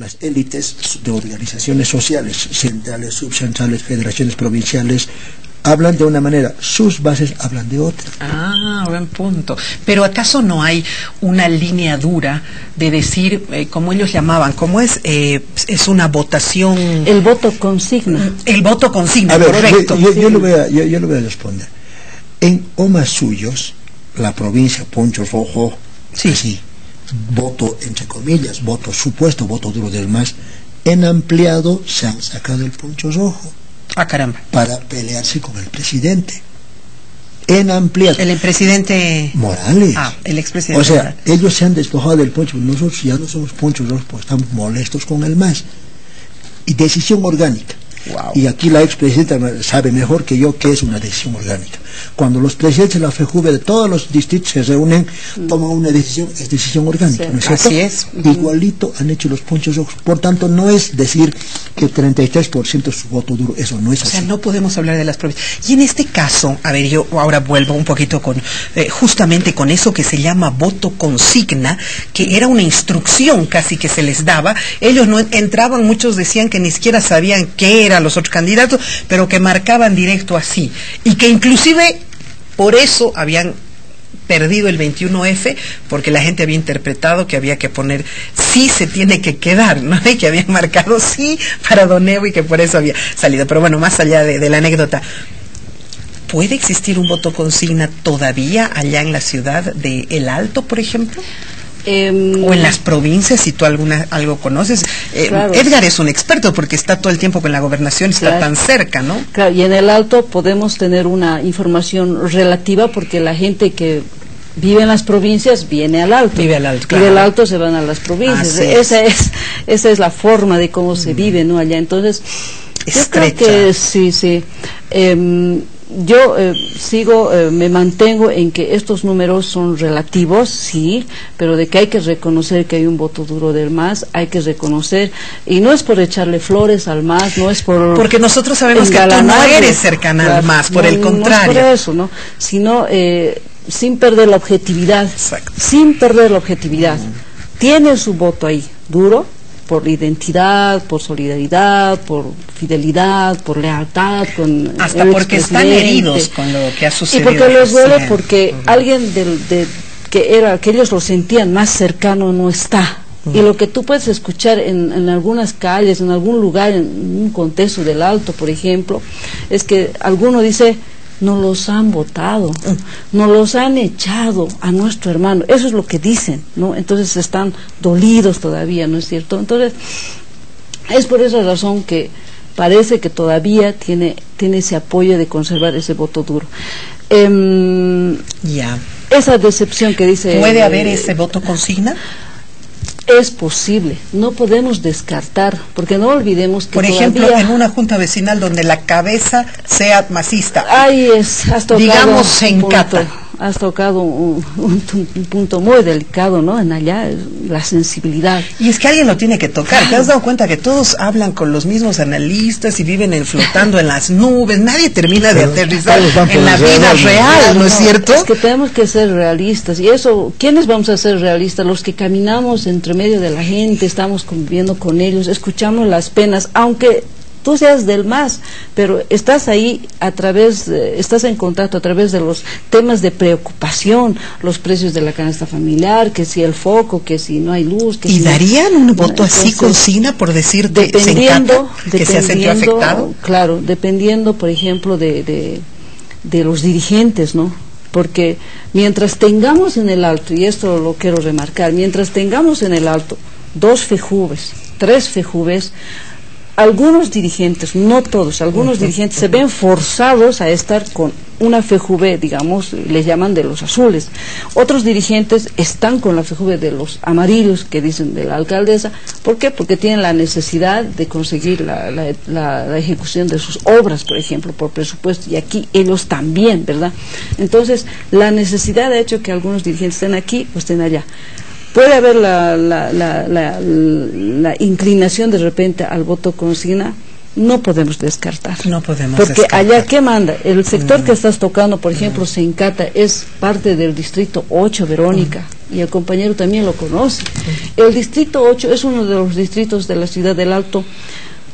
las élites de organizaciones sociales, centrales, subcentrales, federaciones provinciales, hablan de una manera, sus bases hablan de otra. Ah, buen punto. Pero ¿acaso no hay una línea dura de decir, eh, como ellos llamaban, cómo es, eh, es una votación... El voto consigna. El voto consigna, A ver, correcto. yo, yo, yo lo voy a, yo, yo lo voy a responder. En Omas Suyos, la provincia Poncho Rojo, Sí. así, voto entre comillas, voto supuesto, voto duro del MAS, en ampliado se han sacado el Poncho Rojo Ah, caramba. para pelearse con el presidente. En ampliado. El presidente... Morales. Ah, el expresidente. O sea, ellos se han despojado del poncho, nosotros ya no somos ponchos rojos, pues estamos molestos con el MAS. Y decisión orgánica. Wow. Y aquí la expresidenta sabe mejor que yo qué es una decisión orgánica. Cuando los presidentes de la FEJUVE de todos los distritos se reúnen, toman una decisión, es decisión orgánica, Sí. ¿no es cierto? Así es. Igualito han hecho los ponchos rojos. Por tanto, no es decir que 33% es su voto duro, eso no es O así. sea, no podemos hablar de las provincias. Y en este caso, a ver, yo ahora vuelvo un poquito con, eh, justamente con eso que se llama voto consigna, que era una instrucción casi que se les daba. Ellos no entraban, muchos decían que ni siquiera sabían qué eran los otros candidatos, pero que marcaban directo así. Y que inclusive por eso habían perdido el 21F porque la gente había interpretado que había que poner sí se tiene que quedar, ¿no? Y que habían marcado sí para Don Evo y que por eso había salido. Pero bueno, más allá de la anécdota, ¿puede existir un voto consigna todavía allá en la ciudad de El Alto, por ejemplo? Em, O en las provincias, si tú alguna, algo conoces. Eh, Claro. Edgar es un experto porque está todo el tiempo con la gobernación, está Claro. tan cerca, ¿no? Claro, y en el alto podemos tener una información relativa porque la gente que vive en las provincias viene al alto. Vive al alto, Y claro. del alto se van a las provincias. Así. Esa es esa es la forma de cómo se vive, ¿no? Allá. Entonces, yo creo Estrecha. que sí, sí. Em, yo eh, sigo, eh, me mantengo en que estos números son relativos, sí, pero de que hay que reconocer que hay un voto duro del MAS, hay que reconocer, y no es por echarle flores al MAS, no es por... Porque nosotros sabemos que tú no eres cercana al MAS, por no, el no es contrario. por eso, ¿no? Sino eh, sin perder la objetividad, Exacto. sin perder la objetividad. Tiene su voto ahí, duro, por identidad, por solidaridad, por fidelidad, por lealtad con Hasta porque están heridos con lo que ha y sucedido. porque les duele porque alguien del, de, que era que ellos lo sentían más cercano no está. Y lo que tú puedes escuchar en, en algunas calles en algún lugar en un contexto del alto por ejemplo es que alguno dice no los han votado, no los han echado a nuestro hermano. Eso es lo que dicen, ¿no? Entonces están dolidos todavía, ¿no es cierto? Entonces, es por esa razón que parece que todavía tiene, tiene ese apoyo de conservar ese voto duro. Em, Ya. esa decepción que dice... ¿Puede eh, haber ese voto consigna? Es posible, no podemos descartar, porque no olvidemos que Por ejemplo, todavía- en una junta vecinal donde la cabeza sea masista. Ahí es, has tocado Digamos, punto, encata. Has tocado un, un- un punto muy delicado, ¿no? En allá, la sensibilidad. Y es que alguien lo tiene que tocar. ¿Te has dado cuenta que todos hablan con los mismos analistas y viven en- flotando en las nubes? Nadie termina de aterrizar en la vida real, real, ¿no es No, cierto? Es que tenemos que ser realistas. Y eso, ¿quiénes vamos a ser realistas? Los que caminamos entre medio de la gente, estamos conviviendo con ellos, escuchamos las penas, aunque tú seas del más, pero estás ahí a través, estás en contacto a través de los temas de preocupación, los precios de la canasta familiar, que si el foco, que si no hay luz, que ¿Y si darían un voto así consigna por decir que se dependiendo, encanta, que se ha sentido afectado? Claro, dependiendo, por ejemplo, de, de, de los dirigentes, ¿no? Porque mientras tengamos en el alto, y esto lo quiero remarcar, mientras tengamos en el alto dos fejubes, tres fejubes, algunos dirigentes, no todos, algunos dirigentes se ven forzados a estar con una FEJUVE, digamos, les llaman de los azules. Otros dirigentes están con la FEJUVE de los amarillos, que dicen de la alcaldesa. ¿Por qué? Porque tienen la necesidad de conseguir la, la- la- la ejecución de sus obras, por ejemplo, por presupuesto. Y aquí ellos también, ¿verdad? Entonces, la necesidad ha hecho que algunos dirigentes estén aquí o estén allá. Puede haber la, la, la, la- la inclinación de repente al voto consigna, no podemos descartar. No podemos Porque descartar. allá, ¿qué manda? El sector que estás tocando, por ejemplo, se encata, es parte del distrito 8, Verónica. y el compañero también lo conoce. El distrito 8 es uno de los distritos de la ciudad del Alto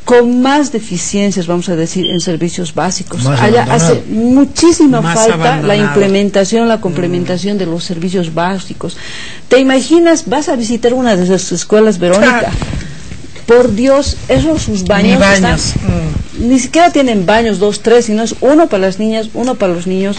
con más deficiencias, vamos a decir, en servicios básicos. Más Allá abandonado. hace muchísima Más falta la implementación, la complementación de los servicios básicos. ¿Te imaginas? Vas a visitar una de esas escuelas, Verónica. Por Dios, esos sus baños, Ni baños. están- ni siquiera tienen baños, dos, tres, sino es uno para las niñas, uno para los niños.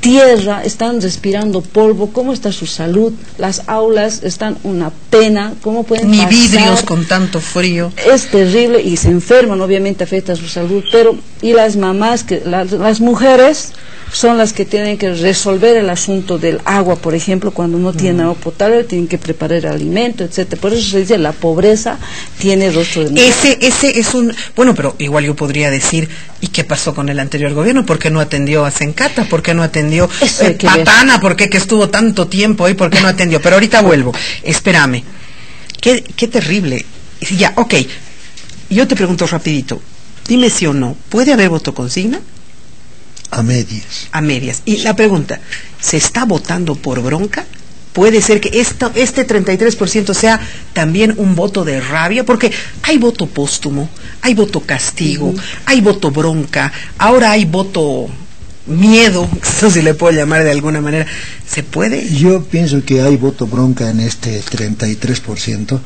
Tierra, están respirando polvo. ¿Cómo está su salud? Las aulas están una pena. ¿Cómo pueden Ni pasar? vidrios con tanto frío. es terrible y se enferman, obviamente afecta su salud, pero y las mamás, que la- las mujeres son las que tienen que resolver el asunto del agua, por ejemplo, cuando no tienen agua potable, tienen que preparar alimento, etcétera. Por eso se dice la pobreza tiene rostro de mujer. Ese, ese es un... Bueno, pero igual yo podría decir, ¿y qué pasó con el anterior gobierno? ¿Por qué no atendió a Sencata? ¿Por qué no atendió Eso hay eh, ver. Patana? ¿Por qué que estuvo tanto tiempo ahí? ¿Por qué no atendió? Pero ahorita vuelvo. Espérame. Qué, qué terrible. Ya, ok. Yo te pregunto rapidito. Dime sí o no. ¿Puede haber voto consigna? a medias. a medias. Y la pregunta, ¿se está votando por bronca? ¿Puede ser que esto, este 33% sea también un voto de rabia? Porque hay voto póstumo, hay voto castigo, hay voto bronca, ahora hay voto miedo, eso se le puede llamar de alguna manera. ¿Se puede? Yo pienso que hay voto bronca en este 33%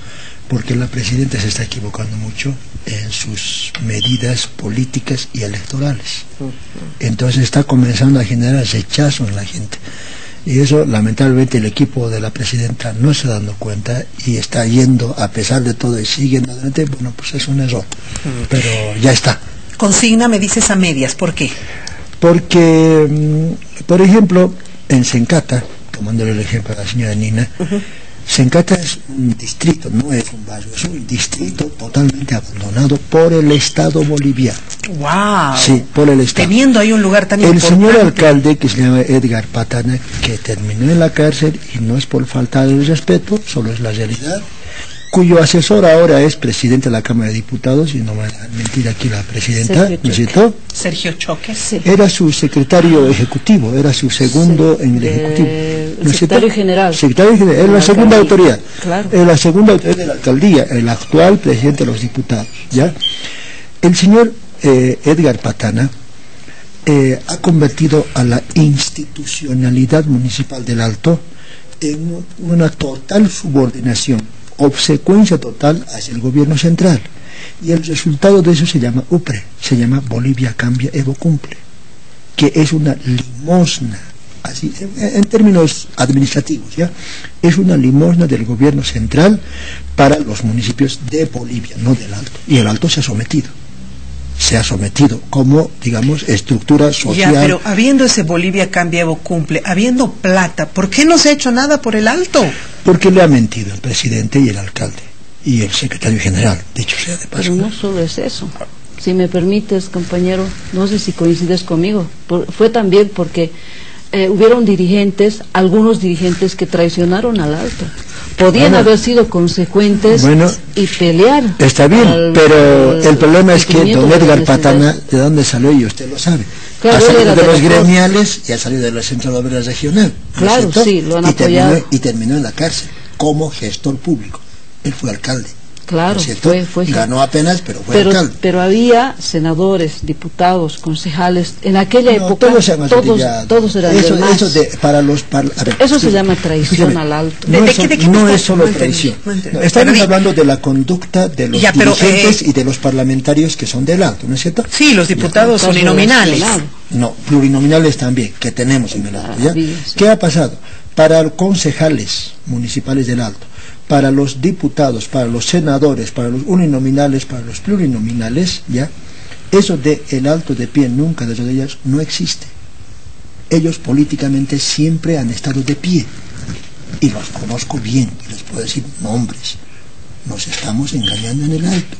porque la presidenta se está equivocando mucho en sus medidas políticas y electorales. Entonces está comenzando a generar rechazo en la gente. Y eso lamentablemente el equipo de la presidenta no se está dando cuenta y está yendo a pesar de todo y siguen adelante. Bueno, pues es un error. Pero ya está. Consigna, me dices a medias, ¿por qué? Porque, mm, por ejemplo, en Sencata, tomándole el ejemplo a la señora Nina, Sencata es un distrito, no es un barrio, es un distrito totalmente abandonado por el Estado boliviano. ¡Wow! Sí, por el Estado. Teniendo ahí un lugar tan El importante. señor alcalde, que se llama Edgar Patana, que terminó en la cárcel, y no es por falta de respeto, solo es la realidad, cuyo asesor ahora es presidente de la Cámara de Diputados, y no me va a mentir aquí la presidenta, Sergio ¿no es cierto? Sergio Choque. Sí. Era su secretario ejecutivo, era su segundo Sí, en el eh, ejecutivo. el ¿no es cierto? secretario general. Secretario general, era la la segunda autoridad. Claro. Era la segunda autoridad de la alcaldía, el actual presidente de los diputados. ¿ya? El señor eh, Edgar Patana eh, ha convertido a la institucionalidad municipal del Alto en un- una total subordinación, obsecuencia total hacia el gobierno central. Y el resultado de eso se llama UPRE, se llama Bolivia Cambia, Evo Cumple, que es una limosna, así, en, en términos administrativos, ¿ya? Es una limosna del gobierno central para los municipios de Bolivia, no del Alto. Y el Alto se ha sometido, se ha sometido como, digamos, estructura social. Ya, pero habiendo ese Bolivia cambia Evo cumple, habiendo plata, ¿por qué no se ha hecho nada por el alto? Porque le ha mentido el presidente y el alcalde y el secretario general, dicho sea de paso. Pero no solo es eso. Si me permites, compañero, no sé si coincides conmigo. por- fue también porque eh, hubieron dirigentes, algunos dirigentes que traicionaron al alto. Podían Bueno. haber sido consecuentes Bueno, y pelear. Está bien, al- pero el problema es que don de Edgar Patana. ¿de dónde salió? Y usted lo sabe. Claro, ha salido de de los gremiales y ha salido de la Central Obrera Regional. ¿no es Claro, sí, lo han y terminó, y terminó en la cárcel como gestor público. Él fue alcalde. Claro, fue- fue- Ganó apenas, pero fue pero, alcalde. pero había senadores, diputados, concejales. En aquella No, época todos todos, todos eran eso, eso de, para los para- a ver, Eso se llama traición al alto. No, ¿De- de es, qué- de qué no es solo no traición. entendí. Estamos hablando de la conducta de los Ya, pero, dirigentes eh, y de los parlamentarios que son del alto, ¿no es cierto? Sí, los diputados son Caso uninominales. No, plurinominales también, que tenemos en el Alto. ¿ya? Ah. ¿Qué ha pasado? Para los concejales municipales del Alto, para los diputados, para los senadores, para los uninominales, para los plurinominales, ¿ya? Eso de el alto de pie nunca de rodillas no existe. Ellos políticamente siempre han estado de pie. Y los conozco bien, y les puedo decir nombres. Nos estamos engañando en el alto.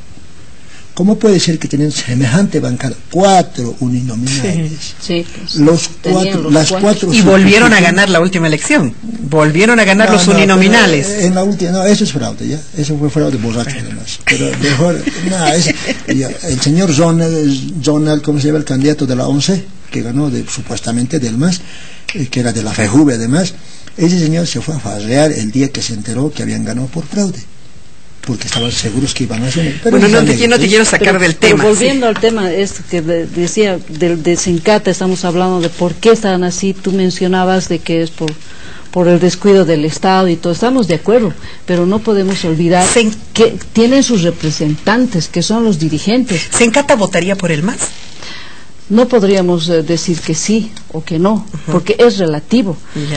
¿Cómo puede ser que tienen semejante bancada? Cuatro uninominales. Sí, pues, Los cuatro, los las cuatro. cuatro Y volvieron a ganar la última elección. Volvieron a ganar No, los no, uninominales. eh, En la última, no, eso es fraude, ¿ya? Eso fue fraude borracho además. Pero mejor, no, es- ya, el señor Zonal, Zonal, ¿cómo se llama el candidato de la ONCE? que ganó de, supuestamente del MAS, eh, que era de la FEJUVE además, ese señor se fue a farrear el día que se enteró que habían ganado por fraude porque estaban seguros que iban a hacer. bueno, no te, no te quiero sacar del tema. volviendo al tema esto que decía del desencate, estamos hablando de por qué están así. Tú mencionabas de que es por por el descuido del Estado y todo, estamos de acuerdo, pero no podemos olvidar que tienen sus representantes, que son los dirigentes. ¿Sencata votaría por el MAS? No podríamos eh, decir que sí o que no, porque es relativo.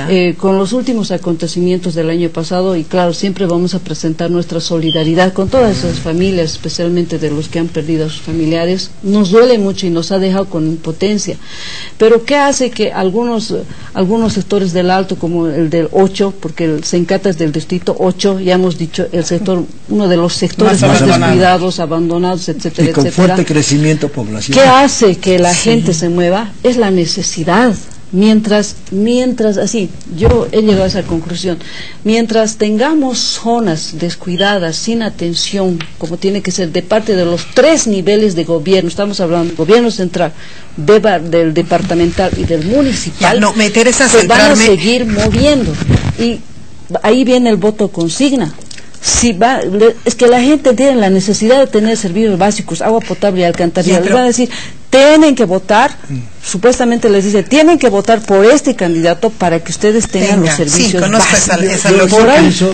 Eh, con los últimos acontecimientos del año pasado, y claro, siempre vamos a presentar nuestra solidaridad con todas esas familias, especialmente de los que han perdido a sus familiares, nos duele mucho y nos ha dejado con impotencia. Pero ¿qué hace que algunos, algunos sectores del Alto, como el del 8, porque el Sencata es del distrito 8, ya hemos dicho, el sector, uno de los sectores más, descuidados, abandonados, etcétera, y con fuerte crecimiento poblacional. ¿Qué hace que la gente se mueva es la necesidad. Mientras, mientras, así, yo he llegado a esa conclusión, mientras tengamos zonas descuidadas, sin atención, como tiene que ser de parte de los tres niveles de gobierno, estamos hablando del gobierno central, del departamental y del municipal, no, meter esa se van a seguir moviendo. Y ahí viene el voto consigna si va, es que la gente tiene la necesidad de tener servicios básicos, agua potable y alcantarillado. Les van a decir, tienen que votar, supuestamente les dice, tienen que votar por este candidato para que ustedes tengan los servicios sí, conozco Esa, esa tengo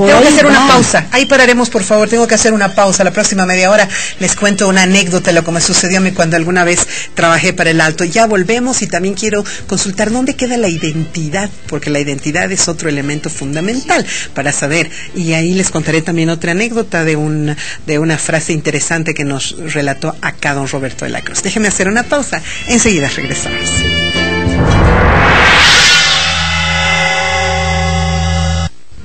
que hacer una pausa. Ahí pararemos, por favor. Tengo que hacer una pausa. La próxima media hora les cuento una anécdota de lo que me sucedió a mí cuando alguna vez trabajé para el Alto. Ya volvemos y también quiero consultar dónde queda la identidad, porque la identidad es otro elemento fundamental para saber. Y ahí les contaré también otra anécdota de, un, de una frase interesante que nos relató acá don Roberto de la Cruz. Déjeme hacer una pausa. Enseguida regresamos.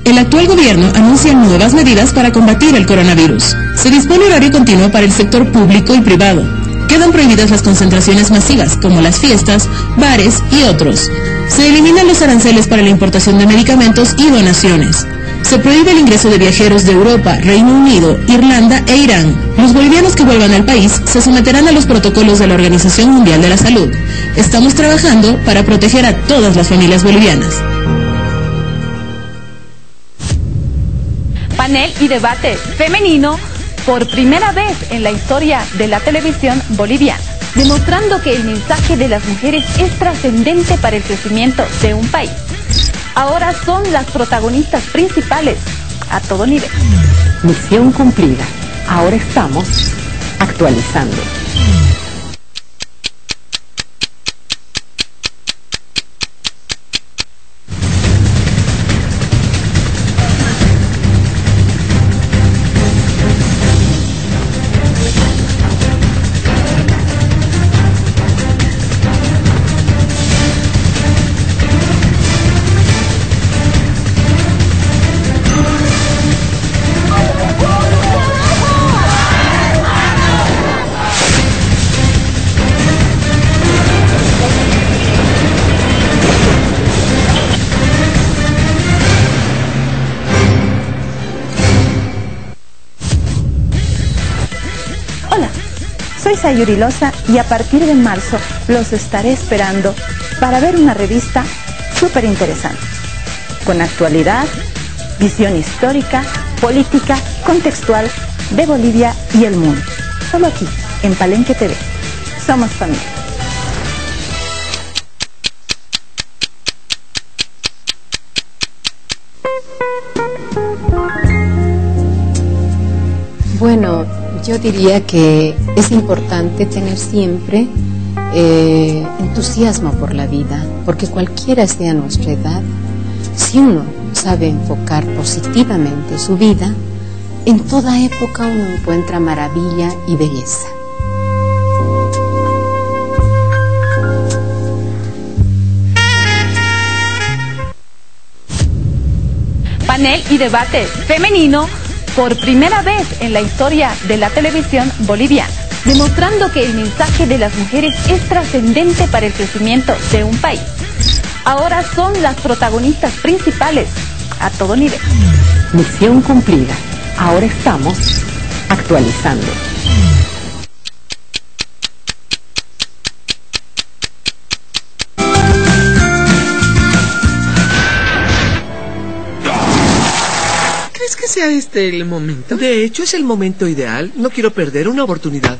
El actual gobierno anuncia nuevas medidas para combatir el coronavirus. Se dispone horario continuo para el sector público y privado. Quedan prohibidas las concentraciones masivas, como las fiestas, bares y otros. Se eliminan los aranceles para la importación de medicamentos y donaciones. Se prohíbe el ingreso de viajeros de Europa, Reino Unido, Irlanda e Irán. Los bolivianos que vuelvan al país se someterán a los protocolos de la Organización Mundial de la Salud. Estamos trabajando para proteger a todas las familias bolivianas. Panel y debate femenino por primera vez en la historia de la televisión boliviana, demostrando que el mensaje de las mujeres es trascendente para el crecimiento de un país ahora son las protagonistas principales a todo nivel. Misión cumplida. Ahora estamos actualizando. Sayuri y a partir de marzo los estaré esperando para ver una revista súper interesante, con actualidad, visión histórica, política, contextual de Bolivia y el mundo. Solo aquí, en Palenque TV. Somos familia. Bueno, yo diría que es importante tener siempre eh, entusiasmo por la vida, porque cualquiera sea nuestra edad, si uno sabe enfocar positivamente su vida, en toda época uno encuentra maravilla y belleza. Panel y debate femenino por primera vez en la historia de la televisión boliviana, demostrando que el mensaje de las mujeres es trascendente para el crecimiento de un país. Ahora son las protagonistas principales a todo nivel. Misión cumplida. Ahora estamos actualizando. Que sea este el momento? De hecho, es el momento ideal. No quiero perder una oportunidad.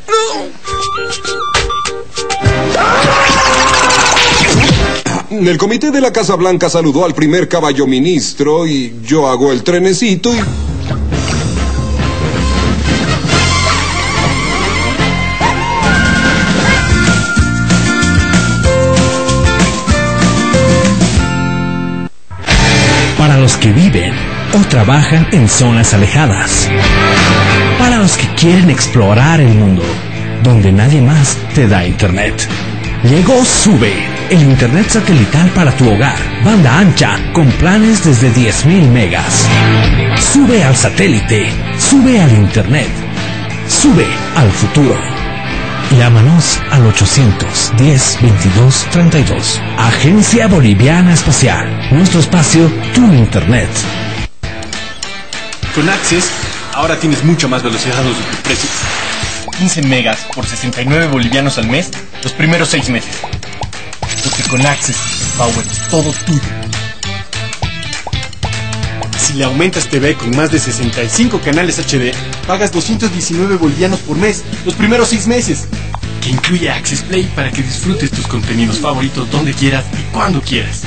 El comité de la Casa Blanca saludó al primer caballo ministro y yo hago el trenecito y... Para los que viven o trabajan en zonas alejadas. Para los que quieren explorar el mundo, donde nadie más te da internet. Llegó Sube, el internet satelital para tu hogar, banda ancha, con planes desde 10.000 megas. Sube al satélite, sube al internet, sube al futuro. Llámanos al 810 22 32. Agencia Boliviana Espacial. Nuestro espacio, tu internet. Con Access, ahora tienes mucha más velocidad a los precios. 15 megas por 69 bolivianos al mes los primeros 6 meses. Porque con Access Power es todo tuyo. Si le aumentas TV con más de 65 canales HD, pagas 219 bolivianos por mes los primeros 6 meses. Que incluye Access Play para que disfrutes tus contenidos favoritos donde quieras y cuando quieras.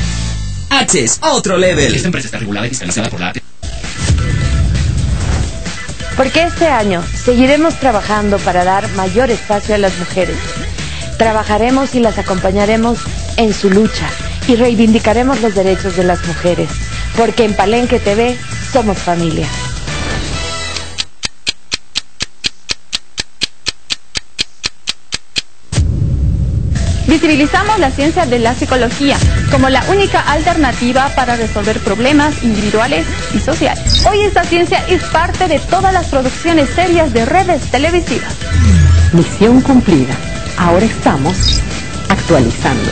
Access, otro level. Esta empresa está regulada y fiscalizada por la AT. Porque este año seguiremos trabajando para dar mayor espacio a las mujeres. Trabajaremos y las acompañaremos en su lucha y reivindicaremos los derechos de las mujeres. Porque en Palenque TV somos familia. Visibilizamos la ciencia de la psicología como la única alternativa para resolver problemas individuales y sociales. Hoy esta ciencia es parte de todas las producciones serias de redes televisivas. Misión cumplida. Ahora estamos actualizando.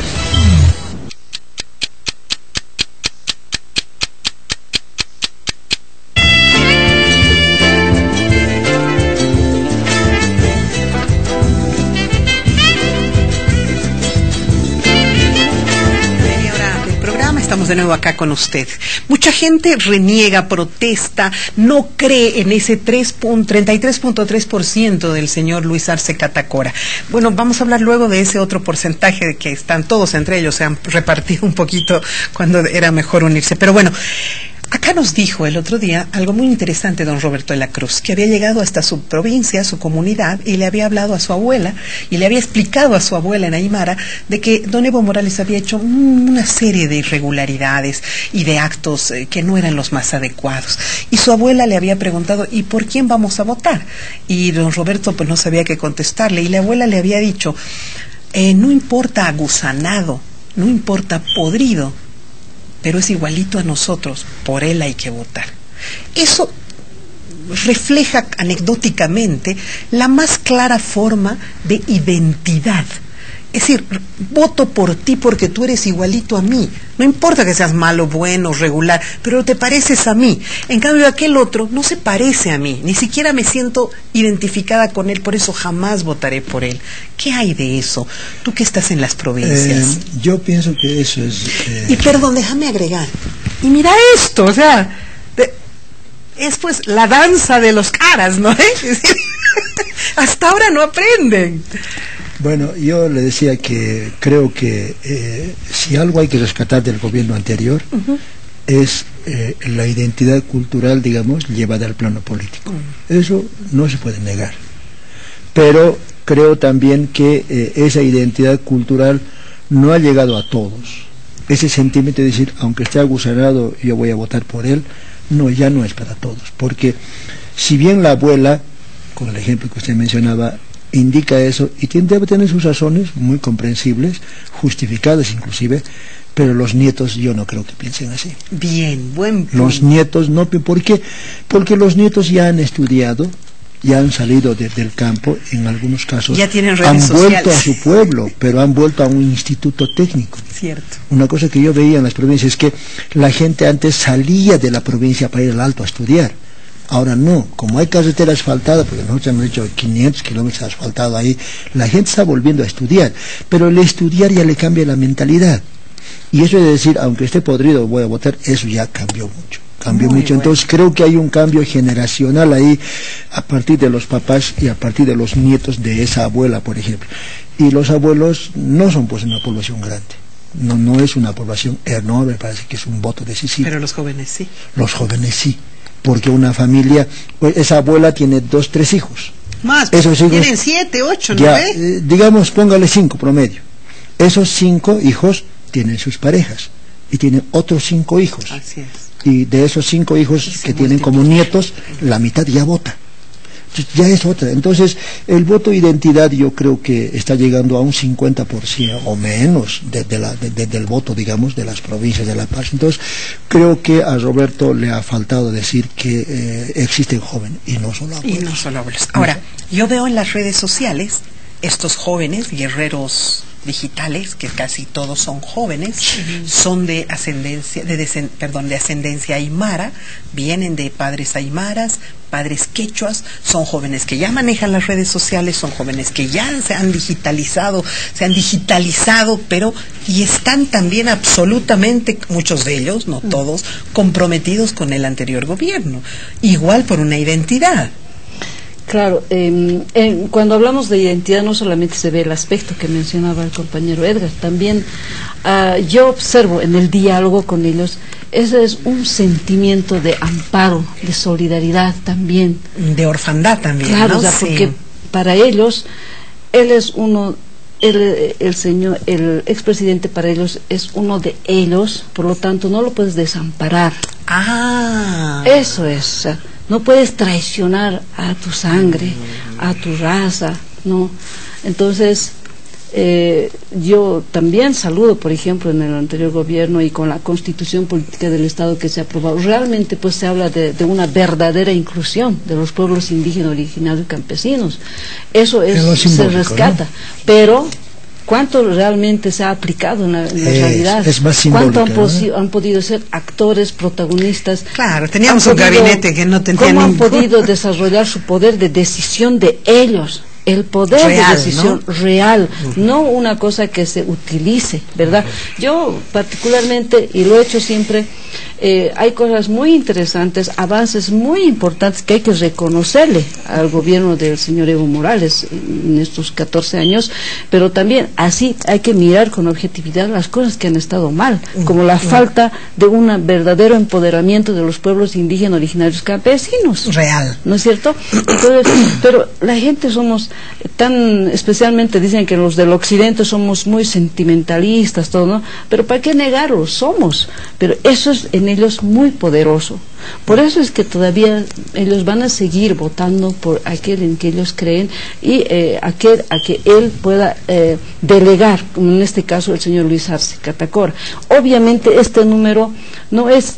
De nuevo acá con usted. Mucha gente reniega, protesta, no cree en ese 3 pun- 33.3% del señor Luis Arce Catacora. Bueno, vamos a hablar luego de ese otro porcentaje de que están todos entre ellos, se han repartido un poquito cuando era mejor unirse. Pero bueno, Acá nos dijo el otro día algo muy interesante don Roberto de la Cruz, que había llegado hasta su provincia, su comunidad, y le había hablado a su abuela y le había explicado a su abuela en Aymara de que don Evo Morales había hecho una serie de irregularidades y de actos eh, que no eran los más adecuados. Y su abuela le había preguntado, ¿y por quién vamos a votar? Y don Roberto pues no sabía qué contestarle y la abuela le había dicho, eh, no importa agusanado, no importa podrido, pero es igualito a nosotros, por él hay que votar. Eso refleja anecdóticamente la más clara forma de identidad. Es decir, voto por ti porque tú eres igualito a mí. No importa que seas malo, bueno, regular, pero te pareces a mí. En cambio, aquel otro no se parece a mí. Ni siquiera me siento identificada con él, por eso jamás votaré por él. ¿Qué hay de eso? Tú que estás en las provincias. Eh, yo pienso que eso es... eh, Y perdón, déjame agregar. Y mira esto, o sea, de- es pues la danza de los caras, ¿no? Es decir, Hasta ahora no aprenden. Bueno, yo le decía que creo que eh, si algo hay que rescatar del gobierno anterior es eh, la identidad cultural, digamos, llevada al plano político. Eso no se puede negar. Pero creo también que eh, esa identidad cultural no ha llegado a todos. Ese sentimiento de decir, aunque esté agusanado, yo voy a votar por él, no, ya no es para todos. Porque si bien la abuela, con el ejemplo que usted mencionaba, indica eso y tiene, debe tener sus razones muy comprensibles, justificadas inclusive, pero los nietos yo no creo que piensen así. Bien, buen punto. Los nietos no, ¿por qué? Porque los nietos ya han estudiado, ya han salido de- del campo, en algunos casos Ya tienen redes han vuelto a su pueblo, pero han vuelto a un instituto técnico. Cierto. Una cosa que yo veía en las provincias es que la gente antes salía de la provincia para ir al alto a estudiar. Ahora no, como hay carretera asfaltada, porque nosotros hemos hecho 500 kilómetros asfaltados ahí, la gente está volviendo a estudiar, pero el estudiar ya le cambia la mentalidad. Y eso de decir, aunque esté podrido, voy a votar, eso ya cambió mucho. cambió mucho. Entonces creo que hay un cambio generacional ahí a partir de los papás y a partir de los nietos de esa abuela, por ejemplo. Y los abuelos no son pues una población grande. No, no es una población enorme, parece que es un voto decisivo. Pero los jóvenes sí. Los jóvenes sí, porque una familia, pues, esa abuela tiene dos, tres hijos. Más, Esos hijos- tienen siete, ocho, Ya, nueve. eh, digamos, póngale cinco promedio. Esos cinco hijos tienen sus parejas y tienen otros cinco hijos. Así es. Y de esos cinco hijos que tienen como nietos, la mitad ya vota. Ya es otra. Entonces, el voto identidad yo creo que está llegando a un 50% o menos de- de la- de- de- del voto, digamos, de las provincias de La Paz. Entonces, creo que a Roberto le ha faltado decir que eh, existen jóvenes y no solo Y no solo abuelos. Ahora, yo veo en las redes sociales estos jóvenes guerreros digitales, que casi todos son jóvenes, son de ascendencia, de desen- perdón, de ascendencia aymara, vienen de padres aymaras, padres quechuas, son jóvenes que ya manejan las redes sociales, son jóvenes que ya se han digitalizado, se han digitalizado, pero y están también absolutamente, muchos de ellos, no todos, comprometidos con el anterior gobierno, igual por una identidad. Claro, eh, en- cuando hablamos de identidad no solamente se ve el aspecto que mencionaba el compañero Edgar, también ah, yo observo en el diálogo con ellos, ese es un sentimiento de amparo, de solidaridad también. De orfandad también, Claro, ¿no? o sea, Sí. porque para ellos, él es uno, el señor, el expresidente para ellos es uno de ellos, por lo tanto no lo puedes desamparar. Ah. Eso es, no puedes traicionar a tu sangre, a tu raza, ¿no? Entonces, eh, yo también saludo, por ejemplo, en el anterior gobierno y con la constitución política del Estado que se ha aprobado, realmente pues se habla de, de una verdadera inclusión de los pueblos indígenas, originarios y campesinos. Eso es, se rescata, pero ¿cuánto realmente se ha aplicado en la, en la Es- realidad? es más ¿Cuánto han, podido ser actores, protagonistas? Claro, teníamos un gabinete que no tenía ¿Cómo han podido desarrollar su poder de decisión de ellos? El poder Real, de decisión real, no una cosa que se utilice, ¿verdad? Yo particularmente, y lo he hecho siempre, eh, hay cosas muy interesantes, avances muy importantes que hay que reconocerle al gobierno del señor Evo Morales en estos 14 años, pero también así hay que mirar con objetividad las cosas que han estado mal, como la falta de un verdadero empoderamiento de los pueblos indígenas originarios campesinos. Real. ¿No es cierto? Entonces, pero la gente somos tan, especialmente dicen que los del occidente somos muy sentimentalistas, todo, ¿no? Pero ¿para qué negarlo? Somos. Pero eso es en ellos muy poderoso. Por eso es que todavía ellos van a seguir votando por aquel en que ellos creen y eh, aquel a que él pueda eh, delegar, como en este caso el señor Luis Arce Catacora. Obviamente este número no es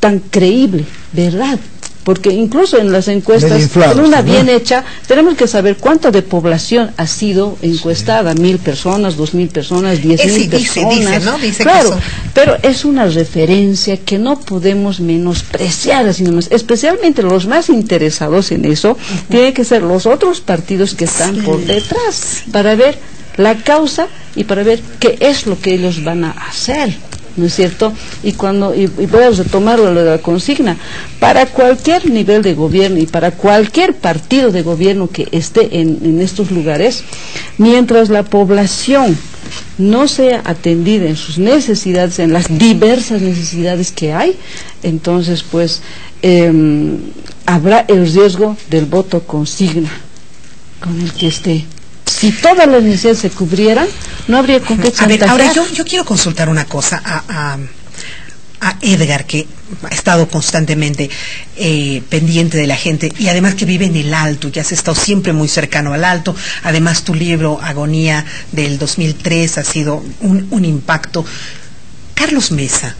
tan creíble, ¿verdad? Porque incluso en las encuestas, Medio inflados, en una ¿no? bien hecha, tenemos que saber cuánto de población ha sido encuestada, mil personas, dos mil personas, diez mil dice, personas. dice, ¿no? Dice que claro, son- pero es una referencia que no podemos menospreciar, así nomás. especialmente los más interesados en eso, tienen que ser los otros partidos que están por detrás, para ver la causa y para ver qué es lo que ellos van a hacer. ¿No es cierto? Y cuando, y, y voy a retomar la consigna, para cualquier nivel de gobierno y para cualquier partido de gobierno que esté en, en estos lugares, mientras la población no sea atendida en sus necesidades, en las diversas necesidades que hay, entonces pues em, habrá el riesgo del voto consigna con el que esté. Si todas las necesidades se cubrieran, no habría con qué A ver, ahora yo, yo quiero consultar una cosa a, a- a Edgar, que ha estado constantemente eh, pendiente de la gente y además que vive en el Alto, ya has estado siempre muy cercano al Alto. Además, tu libro Agonía del 2003 ha sido un, un impacto. Carlos Mesa.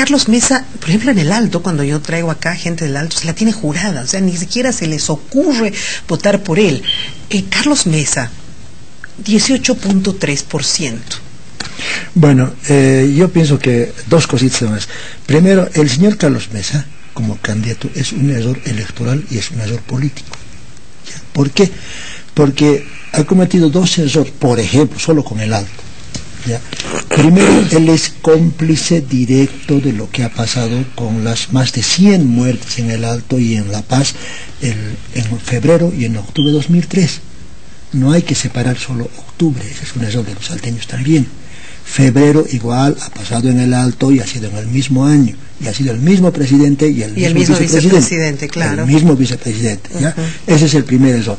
Carlos Mesa, por ejemplo, en el Alto, cuando yo traigo acá gente del Alto, se la tiene jurada, o sea, ni siquiera se les ocurre votar por él. Eh, Carlos Mesa, 18.3%. Bueno, eh, yo pienso que dos cositas más. Primero, el señor Carlos Mesa, como candidato, es un error electoral y es un error político. ¿Por qué? Porque ha cometido dos errores, por ejemplo, solo con el alto. ¿Ya? Primero, él es cómplice directo de lo que ha pasado con las más de 100 muertes en el Alto y en La Paz el- en febrero y en octubre de 2003. No hay que separar solo octubre, ese es un error de los salteños también. Febrero igual ha pasado en el Alto y ha sido en el mismo año, y ha sido el mismo presidente y el, Y el mismo vicepresidente, claro. El mismo vicepresidente, ¿ya? Ese es el primer error.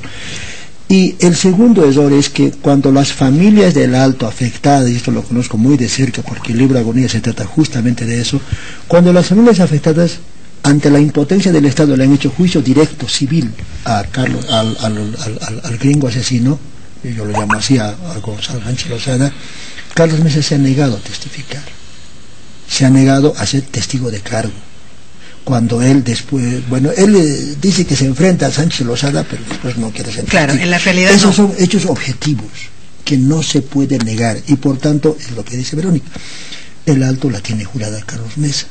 Y el segundo error es que cuando las familias del Alto afectadas, y esto lo conozco muy de cerca porque el libro Agonía se trata justamente de eso, cuando las familias afectadas ante la impotencia del Estado le han hecho juicio directo, civil, a Carlos, al, al- al- al- gringo asesino, yo lo llamo así, a, a Gonzalo Sánchez Lozada, Carlos Mesa se ha negado a testificar, se ha negado a ser testigo de cargo cuando él después, bueno, él eh, dice que se enfrenta a Sánchez Lozada, pero después no quiere ser Claro, en la realidad Esos no. son hechos objetivos que no se pueden negar y por tanto es lo que dice Verónica. El alto la tiene jurada a Carlos Mesa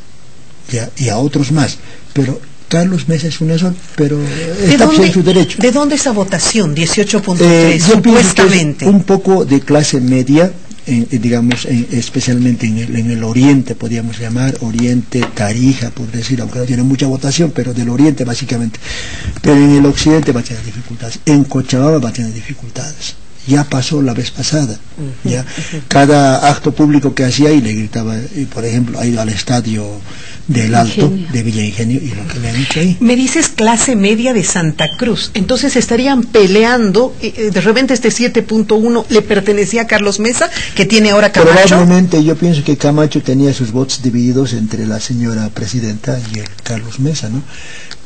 ya, y a otros más, pero Carlos Mesa es un error, pero ¿De está dónde, en su derecho. ¿De dónde esa votación? 18.3, Eh, es supuestamente. un poco de clase media, en- en, digamos, en- especialmente en el, en el oriente, podríamos llamar, oriente, Tarija, por decir, aunque no tiene mucha votación, pero del oriente básicamente. Pero en el occidente va a tener dificultades, en Cochabamba va a tener dificultades. Ya pasó la vez pasada. ya Cada acto público que hacía y le gritaba, y por ejemplo, ha ido al estadio del Alto, Ingenio. de Villa Ingenio, y lo que le han hecho ahí. Me dices clase media de Santa Cruz. Entonces estarían peleando. eh, de repente este 7.1 le pertenecía a Carlos Mesa, que tiene ahora Camacho. Probablemente yo pienso que Camacho tenía sus votos divididos entre la señora presidenta y el Carlos Mesa, ¿no?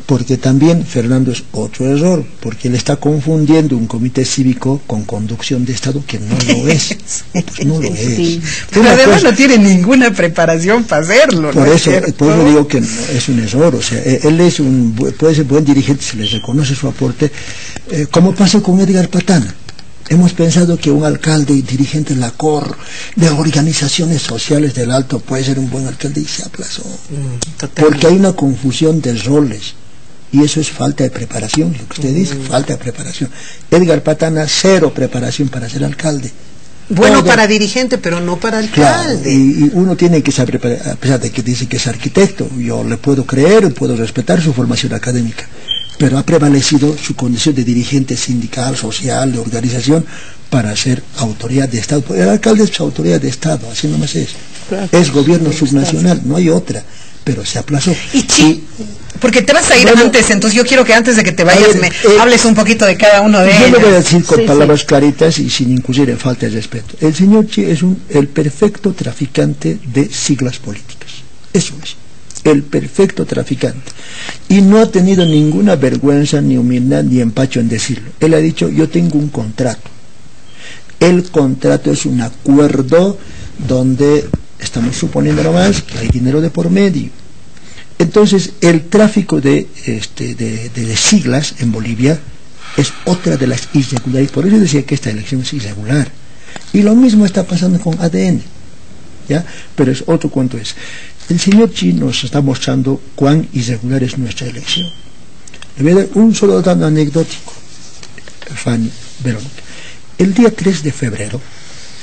Porque también Fernando es otro error, porque le está confundiendo un comité cívico con conducción de Estado que no lo es. Pues no lo es. Pero Una además cosa- no tiene ninguna preparación para hacerlo. por ¿no es eso, cierto? por eso digo que no, es un error. O sea, eh, él es un, puede ser buen dirigente, se le reconoce su aporte, eh, como pasó con Edgar Patana. Hemos pensado que un alcalde y dirigente de la COR, de organizaciones sociales del Alto, puede ser un buen alcalde y se aplazó. Porque hay una confusión de roles. Y eso es falta de preparación, lo que usted dice, falta de preparación. Edgar Patana, cero preparación para ser alcalde. Bueno para dirigente, pero no para Claro, alcalde. y, y uno tiene que saber, a pesar de que dice que es arquitecto, yo le puedo creer, puedo respetar su formación académica, pero ha prevalecido su condición de dirigente sindical, social, de organización, para ser autoridad de Estado. El alcalde es autoridad de Estado, así nomás es. Es gobierno subnacional, no hay otra, pero se aplazó. Y Porque te vas a ir antes, entonces yo quiero que antes de que te vayas ver, me eh, hables un poquito de cada uno de Yo ellos. le voy a decir con Sí, sí. palabras claritas y sin incurrir en falta de respeto. El señor Chi es un, el perfecto traficante de siglas políticas. Eso es. El perfecto traficante. Y no ha tenido ninguna vergüenza, ni humildad, ni empacho en decirlo. Él ha dicho, yo tengo un contrato. El contrato es un acuerdo donde estamos suponiendo nomás que hay dinero de por medio. Entonces, el tráfico de, este, de, de- siglas en Bolivia es otra de las irregularidades. Por eso decía que esta elección es irregular. Y lo mismo está pasando con ADN. ¿ya? Pero es otro cuento es. El señor Chi nos está mostrando cuán irregular es nuestra elección. Le voy a dar un solo dato anecdótico, Fanny Verónica. El día 3 de febrero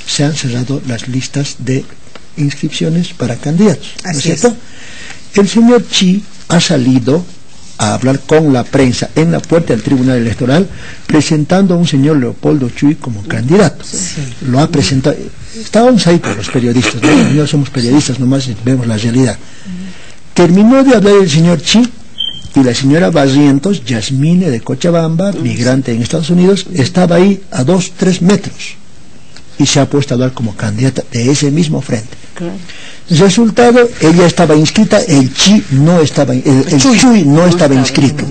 se han cerrado las listas de inscripciones para candidatos. ¿no es Así es. cierto? El señor Chi ha salido a hablar con la prensa en la puerta del Tribunal Electoral presentando a un señor Leopoldo Chuy como candidato. Lo ha presentado. Estábamos ahí con los periodistas, ¿no? no somos periodistas, nomás vemos la realidad. Terminó de hablar el señor Chi y la señora Barrientos, Yasmine de Cochabamba, migrante en Estados Unidos, estaba ahí a dos, tres metros y se ha puesto a hablar como candidata de ese mismo frente. Resultado, ella estaba inscrita, el Chi no estaba, el, el Chuy no estaba inscrito.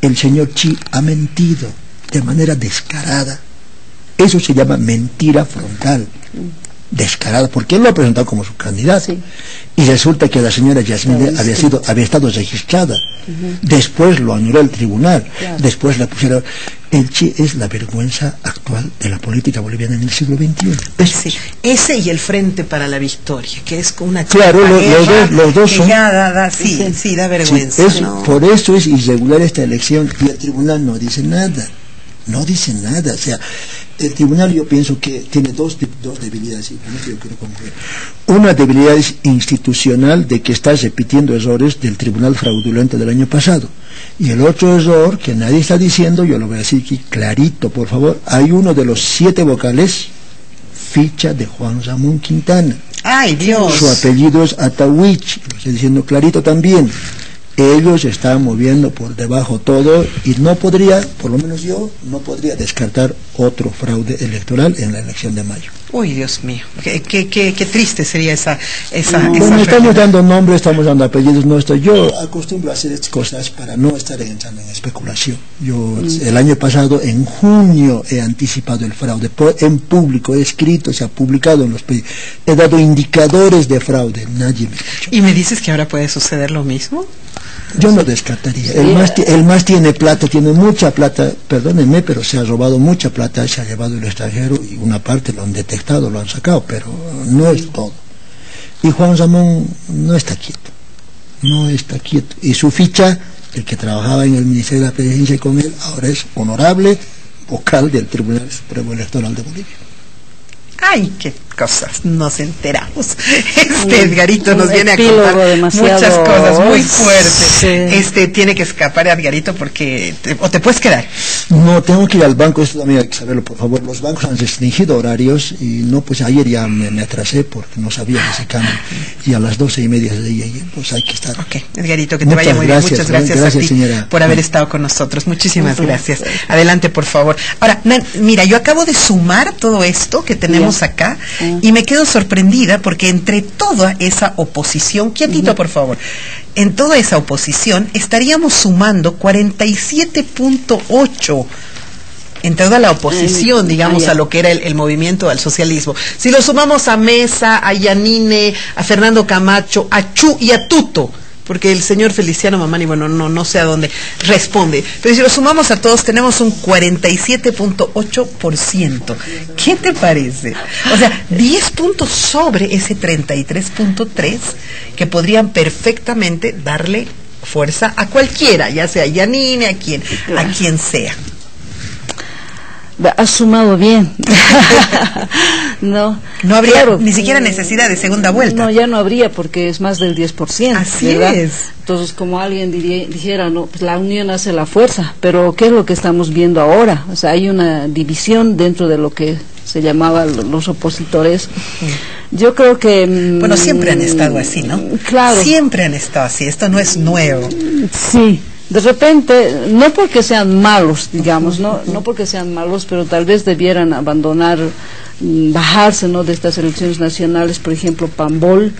El señor Chi ha mentido de manera descarada. Eso se llama mentira frontal. Descarada, porque él lo ha presentado como su candidato. Y resulta que la señora Yasmine había sido, había estado registrada. Después lo anuló el tribunal. Claro. Después la pusieron. El Chi es la vergüenza actual de la política boliviana en el siglo XXI. Sí, ese y el Frente para la Victoria, que es con una Claro, lo- los dos- los dos son- ya da, da- sí, sí, da vergüenza. Sí, es- ¿no? Por eso es irregular esta elección y el tribunal no dice nada. No dice nada. O sea, el tribunal yo pienso que tiene dos, dos debilidades. y con esto yo quiero concluir. Una debilidad es institucional de que está repitiendo errores del tribunal fraudulento del año pasado. Y el otro error que nadie está diciendo, yo lo voy a decir aquí clarito, por favor, hay uno de los siete vocales, ficha de Juan Ramón Quintana. Ay, Dios. Su apellido es Atawich, lo estoy diciendo clarito también. Ellos están moviendo por debajo todo y no podría, por lo menos yo, no podría descartar otro fraude electoral en la elección de mayo. Uy, Dios mío. Qué, qué, qué, qué triste sería esa, esa, estamos dando nombres, estamos dando apellidos nuestros. Yo acostumbro a hacer estas cosas para no estar entrando en especulación. Yo el año pasado, en junio, he anticipado el fraude en público, he escrito, se ha publicado en los He dado indicadores de fraude, nadie me escuchó. ¿Y me dices que ahora puede suceder lo mismo? Yo no descartaría. El más, el más tiene plata, tiene mucha plata, perdónenme, pero se ha robado mucha plata, se ha llevado el extranjero y una parte lo han detectado, lo han sacado, pero no es todo. Y Juan Ramón no está quieto, no está quieto. Y su ficha, el que trabajaba en el Ministerio de la Presidencia con él, ahora es honorable vocal del Tribunal Supremo Electoral de Bolivia. Ay, qué cosas nos enteramos. Este Edgarito nos viene a contar muchas cosas muy fuertes. Sí. Este tiene que escapar Edgarito porque te- o te puedes quedar. No, tengo que ir al banco, esto también hay que saberlo, por favor. Los bancos han restringido horarios y no, pues ayer ya me, me atrasé porque no sabía de ese cambio. Y a las doce y media de ahí, pues hay que estar. Ok, Edgarito, que te Muchas vaya muy gracias, bien. Muchas gracias, gracias, a ti señora. por haber estado con nosotros. Muchísimas gracias. Adelante, por favor. Ahora, Nan, mira, yo acabo de sumar todo esto que tenemos acá y me quedo sorprendida porque entre toda esa oposición, quietito, por favor, en toda esa oposición estaríamos sumando 47.8 en toda la oposición, digamos, ah, a lo que era el, el movimiento al socialismo. Si lo sumamos a Mesa, a Yanine, a Fernando Camacho, a Chu y a Tuto, porque el señor Feliciano Mamani, bueno, no, no sé a dónde responde, pero si lo sumamos a todos tenemos un 47.8%. ¿Qué te parece? O sea, 10 puntos sobre ese 33.3 que podrían perfectamente darle fuerza a cualquiera, ya sea Yanine, a quien, a quien sea. Has sumado bien. no. No habría Claro. ni siquiera necesidad de segunda vuelta. No, ya no habría porque es más del 10%. Así ¿verdad? es. Entonces, como alguien diría- dijera, no, pues la unión hace la fuerza, pero ¿qué es lo que estamos viendo ahora? O sea, hay una división dentro de lo que se llamaba lo- los opositores. Yo creo que... mm, Bueno, siempre han estado así, ¿no? Claro. Siempre han estado así. Esto no es nuevo. Sí, de repente, no porque sean malos, digamos, no, no porque sean malos, pero tal vez debieran abandonar, mm, bajarse, ¿no? De estas elecciones nacionales, por ejemplo, Pambol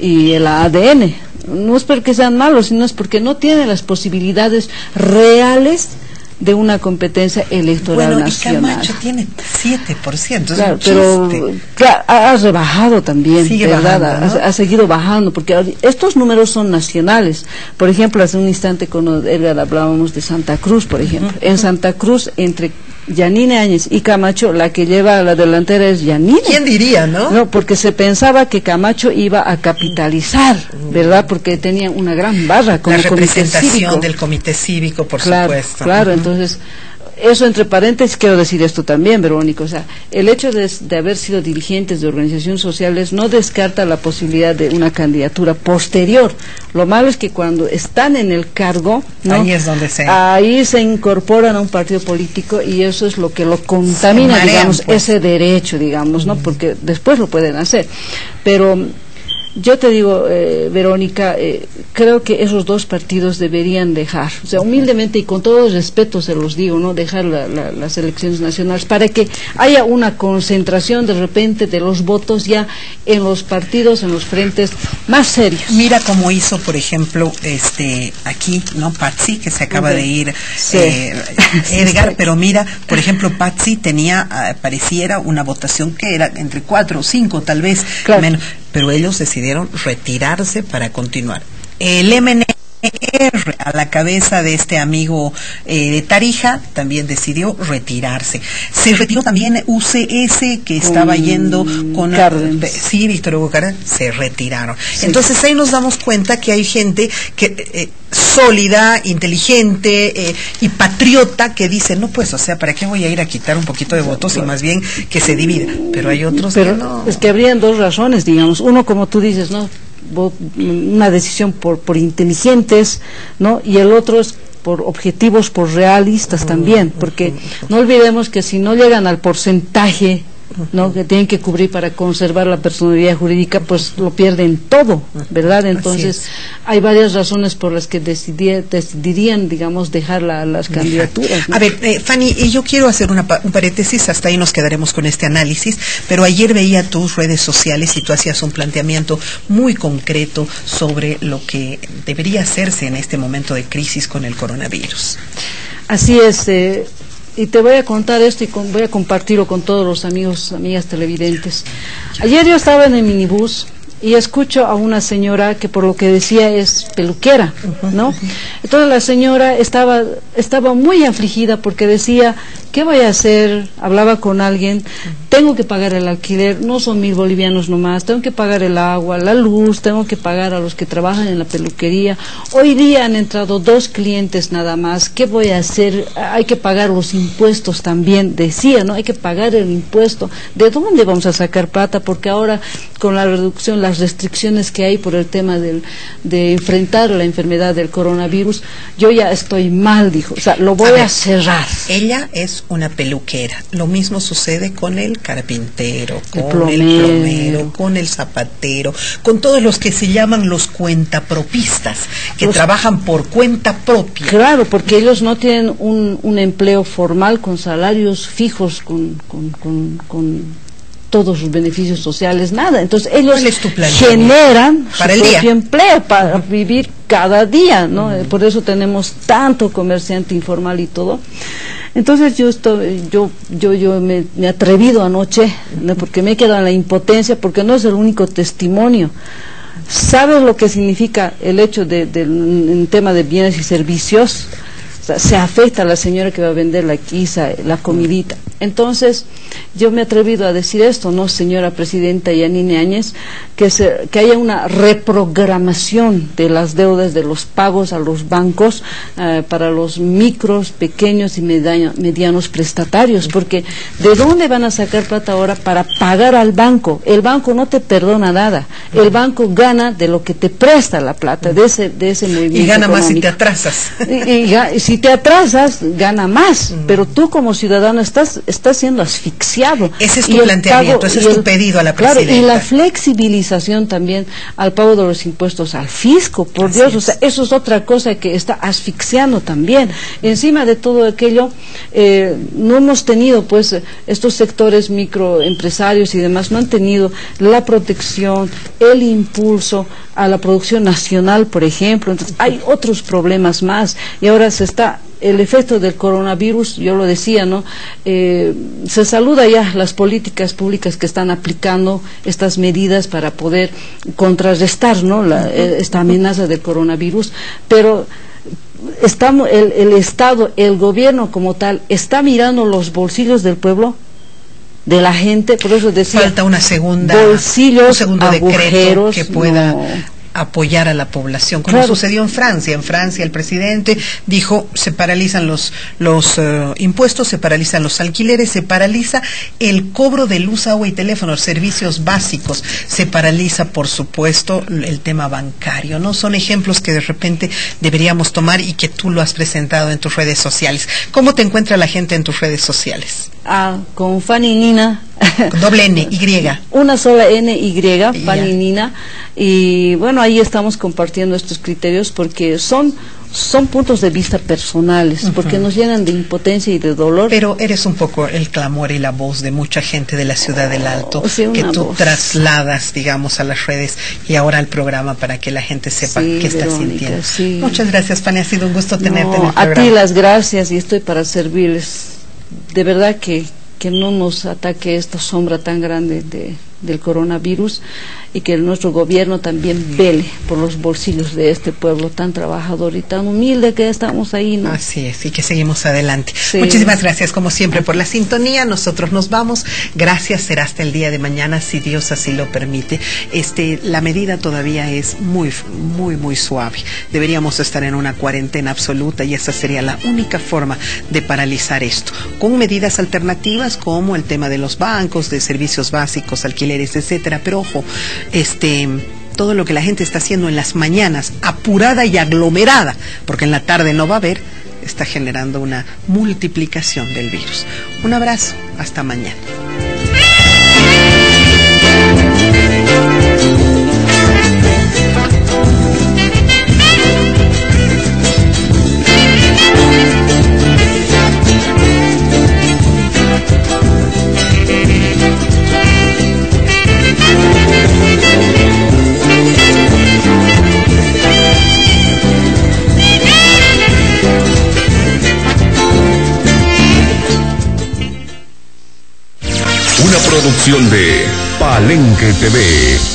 y el ADN. No es porque sean malos, sino es porque no tienen las posibilidades reales de una competencia electoral Bueno, y nacional. Camacho tiene 7%. Es Claro, un pero claro, ha rebajado también, Sigue ¿verdad? bajando, ¿no? ha, ha seguido bajando, porque estos números son nacionales. Por ejemplo, hace un instante con Edgar hablábamos de Santa Cruz, por ejemplo. En Santa Cruz, entre Yanine Áñez y Camacho, la que lleva a la delantera es Yanine. ¿Quién diría, no? No, porque se pensaba que Camacho iba a capitalizar, ¿verdad? Porque tenía una gran barra como La comité representación cívico. del comité cívico, por claro, supuesto. Claro, Ujú. entonces, eso entre paréntesis quiero decir esto también, Verónica. O sea, el hecho de, de haber sido dirigentes de organizaciones sociales no descarta la posibilidad de una candidatura posterior. Lo malo es que cuando están en el cargo, ¿no? Ahí es donde se- ahí se incorporan a un partido político y eso es lo que lo contamina, marean, digamos, pues. ese derecho, digamos, ¿no? Porque después lo pueden hacer. Pero yo te digo, eh, Verónica, eh, creo que esos dos partidos deberían dejar, o sea, humildemente y con todo respeto se los digo, ¿no? Dejar la- la- las elecciones nacionales para que haya una concentración de repente de los votos ya en los partidos, en los frentes más serios. Mira cómo hizo, por ejemplo, este aquí, ¿no? Patsy, que se acaba de ir, Sí. eh, Edgar, pero mira, por ejemplo, Patsy tenía, ah, pareciera una votación que era entre cuatro o cinco, tal vez Claro. menos, pero ellos decidieron retirarse para continuar. A la cabeza de este amigo eh, de Tarija, también decidió retirarse. Se retiró también UCS, que estaba yendo con... Cárdenas. Sí, Víctor Hugo Cárdenas, se retiraron. Entonces ahí nos damos cuenta que hay gente que eh, sólida, inteligente eh, y patriota que dice, no pues, o sea, ¿para qué voy a ir a quitar un poquito de votos y más bien que se divida? Pero hay otros Pero que no. es que habrían dos razones, digamos. Uno, como tú dices, ¿no? Una decisión por, por inteligentes, ¿no? Y el otro es por objetivos, por realistas también, porque no olvidemos que si no llegan al porcentaje ¿no? que tienen que cubrir para conservar la personalidad jurídica, pues lo pierden todo, ¿verdad? Entonces, hay varias razones por las que decidí- decidirían, digamos, dejar la- las candidaturas. ¿no? A ver, eh, Fanny, y yo quiero hacer una un paréntesis, hasta ahí nos quedaremos con este análisis, pero ayer veía tus redes sociales y tú hacías un planteamiento muy concreto sobre lo que debería hacerse en este momento de crisis con el coronavirus. Así es, eh, y te voy a contar esto y con- voy a compartirlo con todos los amigos, amigas televidentes. Ayer yo estaba en el minibús y escucho a una señora que por lo que decía es peluquera, ¿no? Entonces la señora estaba, estaba muy afligida porque decía, ¿qué voy a hacer? Hablaba con alguien, tengo que pagar el alquiler, no son mil bolivianos nomás, tengo que pagar el agua, la luz, tengo que pagar a los que trabajan en la peluquería. Hoy día han entrado dos clientes nada más, ¿qué voy a hacer? Hay que pagar los impuestos también, decía, ¿no? Hay que pagar el impuesto. ¿De dónde vamos a sacar plata? Porque ahora con la reducción, las restricciones que hay por el tema del, de enfrentar la enfermedad del coronavirus, yo ya estoy mal, dijo. O sea, lo voy a, ver, cerrar. Ella es una peluquera. Lo mismo sucede con el carpintero, con el plomero. plomero, con el zapatero, con todos los que se llaman los cuentapropistas, que Los- trabajan por cuenta propia. Claro, porque ellos no tienen un, un empleo formal con salarios fijos, con, con, con, con todos los beneficios sociales, nada. Entonces ellos generan Para su el día. propio empleo para vivir cada día, ¿no? Eh, Por eso tenemos tanto comerciante informal y todo. Entonces yo estoy, yo, yo, yo me, he atrevido anoche, ¿no? porque me he quedado en la impotencia, porque no es el único testimonio. ¿Sabes lo que significa el hecho de, del en tema de bienes y servicios? O sea, se afecta a la señora que va a vender la quiza, la comidita. Entonces, yo me he atrevido a decir esto, ¿no, señora presidenta Yanine Áñez? Que, se, que haya una reprogramación de las deudas, de los pagos a los bancos eh, para los micros, pequeños y media- medianos prestatarios, porque ¿de dónde van a sacar plata ahora para pagar al banco? El banco no te perdona nada, el banco gana de lo que te presta la plata, de ese, de ese movimiento. Y gana más si te atrasas. Y, y si te atrasas, gana más, pero tú como ciudadano estás, estás siendo asfixiado. Ese es tu planteamiento, ese es tu el- pedido a la claro, y presidenta. la flexibilización también al pago de los impuestos al fisco, por Así Dios, es. o sea, eso es otra cosa que está asfixiando también. Encima de todo aquello, eh, no hemos tenido, pues, estos sectores microempresarios y demás, no han tenido la protección, el impulso a la producción nacional, por ejemplo. Entonces, hay otros problemas más y ahora se está el efecto del coronavirus, yo lo decía, ¿no? Eh, se saluda ya las políticas públicas que están aplicando estas medidas para poder contrarrestar, ¿no? La- eh, esta amenaza del coronavirus, pero estamos el, el Estado, el gobierno como tal, está mirando los bolsillos del pueblo, de la gente, por eso decía Falta una segunda, bolsillos, un segundo decreto agujeros, que pueda no. Apoyar a la población, como Claro. sucedió en Francia. En Francia el presidente dijo se paralizan los los eh, impuestos, se paralizan los alquileres, se paraliza el cobro de luz, agua y teléfono, servicios básicos, se paraliza por supuesto el tema bancario. No son ejemplos que de repente deberíamos tomar y que tú lo has presentado en tus redes sociales. ¿Cómo te encuentra la gente en tus redes sociales? Ah, con Fanny Nina. Con doble N, Y. Una sola N, Y, Fanny Nina. Y bueno, ahí estamos compartiendo estos criterios porque son, son puntos de vista personales, porque nos llenan de impotencia y de dolor. Pero eres un poco el clamor y la voz de mucha gente de la ciudad del Alto Oh, sí, que tú voz. trasladas, digamos, a las redes y ahora al programa para que la gente sepa Sí, qué Verónica, sintiendo. sí. Muchas gracias, Fanny. Ha sido un gusto tenerte en No, el a programa. ti las gracias y estoy para servirles. De verdad que, que no nos ataque esta sombra tan grande de, del coronavirus y que nuestro gobierno también vele por los bolsillos de este pueblo tan trabajador y tan humilde que estamos ahí. ¿no? Así es, y que seguimos adelante. Muchísimas gracias, como siempre, por la sintonía. Nosotros nos vamos. Gracias, será hasta el día de mañana, si Dios así lo permite. Este, la medida todavía es muy, muy, muy suave. Deberíamos estar en una cuarentena absoluta y esa sería la única forma de paralizar esto. Con medidas alternativas como el tema de los bancos, de servicios básicos, Pero ojo, este todo lo que la gente está haciendo en las mañanas, apurada y aglomerada, porque en la tarde no va a haber, está generando una multiplicación del virus. Un abrazo, hasta mañana. Una producción de Palenque TV.